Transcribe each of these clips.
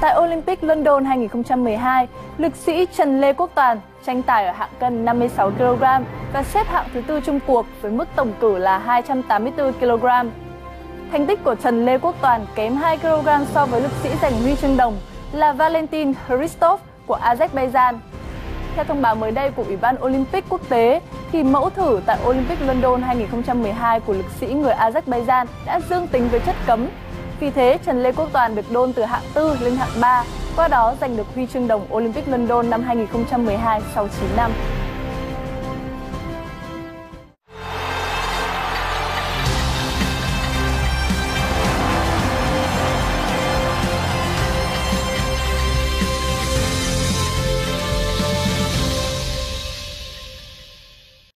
Tại Olympic London 2012, lực sĩ Trần Lê Quốc Toàn tranh tài ở hạng cân 56 kg và xếp hạng thứ tư chung cuộc với mức tổng cử là 284 kg. Thành tích của Trần Lê Quốc Toàn kém 2 kg so với lực sĩ giành huy chương đồng là Valentin Hristov của Azerbaijan. Theo thông báo mới đây của Ủy ban Olympic quốc tế, thì mẫu thử tại Olympic London 2012 của lực sĩ người Azerbaijan đã dương tính với chất cấm. Vì thế, Trần Lê Quốc Toàn được đôn từ hạng 4 lên hạng 3, qua đó giành được huy chương đồng Olympic London năm 2012 sau 9 năm.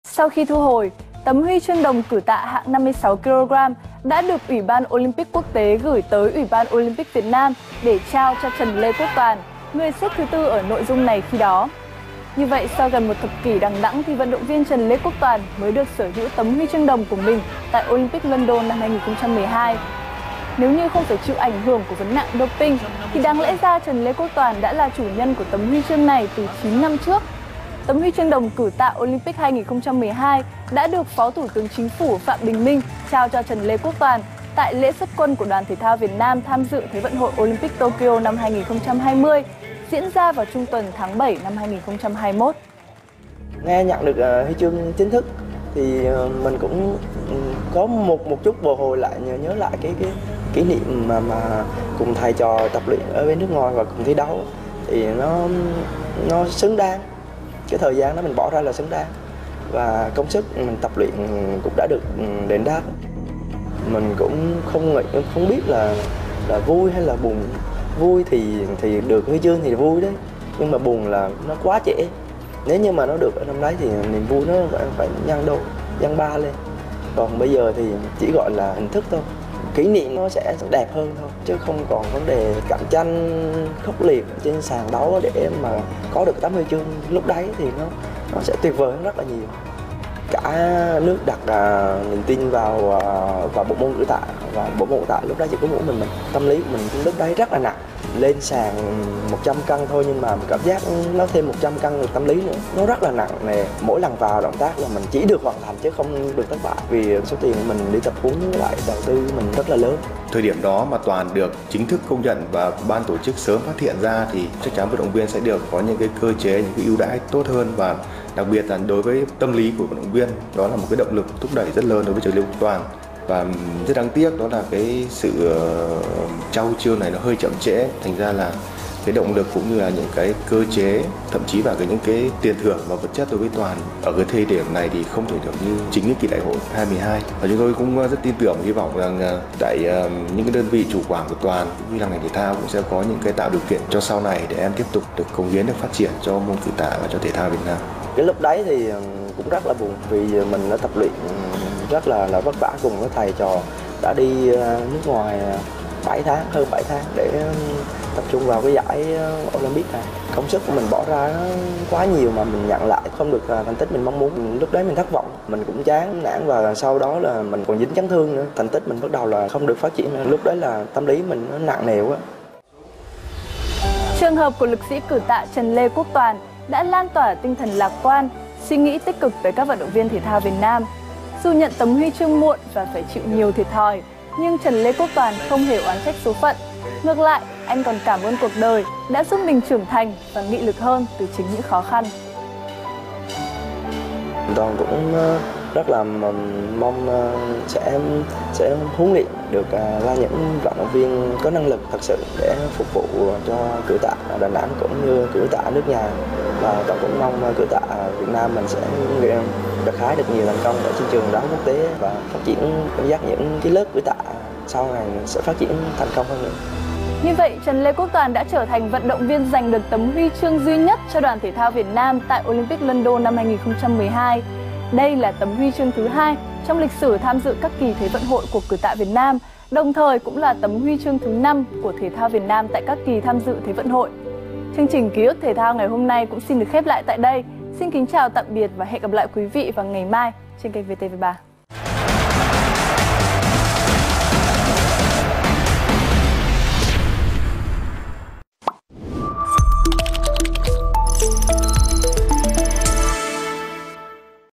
Sau khi thu hồi, tấm huy chương đồng cử tạ hạng 56 kg đã được Ủy ban Olympic quốc tế gửi tới Ủy ban Olympic Việt Nam để trao cho Trần Lê Quốc Toàn, người xếp thứ tư ở nội dung này khi đó. Như vậy, sau gần một thập kỷ đằng đẵng thì vận động viên Trần Lê Quốc Toàn mới được sở hữu tấm huy chương đồng của mình tại Olympic London năm 2012. Nếu như không phải chịu ảnh hưởng của vấn nạn doping, thì đáng lẽ ra Trần Lê Quốc Toàn đã là chủ nhân của tấm huy chương này từ 9 năm trước Tấm huy chương đồng cử tạ Olympic 2012 đã được Phó Thủ tướng Chính phủ Phạm Bình Minh trao cho Trần Lê Quốc Toàn tại lễ xuất quân của đoàn thể thao Việt Nam tham dự Thế vận hội Olympic Tokyo năm 2020 diễn ra vào trung tuần tháng 7 năm 2021. Nghe nhận được uh, huy chương chính thức thì uh, mình cũng ừ, có một một chút bồi hồi lại nhớ, nhớ lại cái cái kỷ niệm mà mà cùng thầy trò tập luyện ở bên nước ngoài và cùng thi đấu thì nó nó xứng đáng cái thời gian đó mình bỏ ra là xứng đáng. Và công sức mình tập luyện cũng đã được ừ, đền đáp. Mình cũng không nghĩ không biết là là vui hay là buồn. Vui thì thì được huy chương thì vui đấy. Nhưng mà buồn là nó quá trễ. Nếu như mà nó được ở năm đấy thì niềm vui nó phải, phải nhân đôi nhân ba lên. Còn bây giờ thì chỉ gọi là hình thức thôi kỷ niệm nó sẽ đẹp hơn thôi chứ không còn vấn đề cạnh tranh khốc liệt trên sàn đấu để mà có được tấm huy chương lúc đấy thì nó nó sẽ tuyệt vời hơn rất là nhiều. Cả nước đặt uh, niềm tin vào uh, vào bộ môn cử tạ và bộ môn cử tạ lúc đó chỉ có mỗi mình mình tâm lý của mình lúc đấy rất là nặng lên sàn 100 cân thôi, nhưng mà cảm giác nó thêm 100 cân được tâm lý nữa. Nó rất là nặng nề mỗi lần vào động tác là mình chỉ được hoàn thành chứ không được thất bại. Vì số tiền mình đi tập huấn lại đầu tư mình rất là lớn. Thời điểm đó mà toàn được chính thức công nhận và ban tổ chức sớm phát hiện ra thì chắc chắn vận động viên sẽ được có những cái cơ chế, những cái ưu đãi tốt hơn. Và đặc biệt là đối với tâm lý của vận động viên, đó là một cái động lực thúc đẩy rất lớn đối với trường Lưu Toàn và rất đáng tiếc đó là cái sự ờ, trau trao này nó hơi chậm trễ. Thành ra là cái động lực cũng như là những cái cơ chế, thậm chí và cái những cái tiền thưởng và vật chất đối với toàn ở cái thời điểm này thì không thể được như chính cái kỳ đại hội 22 và chúng tôi cũng ờ, rất tin tưởng, hy vọng rằng ờ, tại những cái đơn vị chủ quản của toàn cũng như là ngành thể thao cũng sẽ có những cái tạo điều kiện cho sau này để em tiếp tục được cống hiến, được phát triển cho môn cử tạ và cho thể thao Việt Nam. Cái lúc đấy thì cũng rất là buồn vì mình đã tập luyện rất là là vất vả cùng với thầy trò đã đi ờ, nước ngoài ờ, 7 tháng hơn 7 tháng để ờ, tập trung vào cái giải Olympic này công sức của mình bỏ ra quá nhiều mà mình nhận lại không được thành tích mình mong muốn lúc đấy mình thất vọng mình cũng chán nản và sau đó là mình còn dính chấn thương nữa thành tích mình bắt đầu là không được phát triển nữa. lúc đấy là tâm lý mình nó nặng nề quá Trường hợp của lực sĩ cử tạ Trần Lê Quốc Toàn đã lan tỏa tinh thần lạc quan, suy nghĩ tích cực tới các vận động viên thể thao Việt Nam. Dù nhận tấm huy chương muộn và phải chịu nhiều thiệt thòi, nhưng Trần Lê Quốc Toàn không hề oán trách số phận. Ngược lại, anh còn cảm ơn cuộc đời đã giúp mình trưởng thành và nghị lực hơn từ chính những khó khăn. Toàn cũng ờ, rất là mong ờ, sẽ sẽ huấn luyện được ờ, ra những vận động viên có năng lực thật sự để phục vụ cho cử tạ Đà Nẵng cũng như cử tạ nước nhà và tôi cũng mong ờ, cử tạ Việt Nam mình sẽ gặt hái được nhiều thành công ở trên trường đấu quốc tế và phát triển cảm giác những cái lớp cử tạ sau này sẽ phát triển thành công hơn nữa. Như vậy, Trần Lê Quốc Toàn đã trở thành vận động viên giành được tấm huy chương duy nhất cho đoàn thể thao Việt Nam tại Olympic London năm 2012. Đây là tấm huy chương thứ hai trong lịch sử tham dự các kỳ Thế vận hội của cử tạ Việt Nam, đồng thời cũng là tấm huy chương thứ năm của thể thao Việt Nam tại các kỳ tham dự Thế vận hội. Chương trình ký ức thể thao ngày hôm nay cũng xin được khép lại tại đây. Xin kính chào tạm biệt và hẹn gặp lại quý vị vào ngày mai trên kênh VTV3.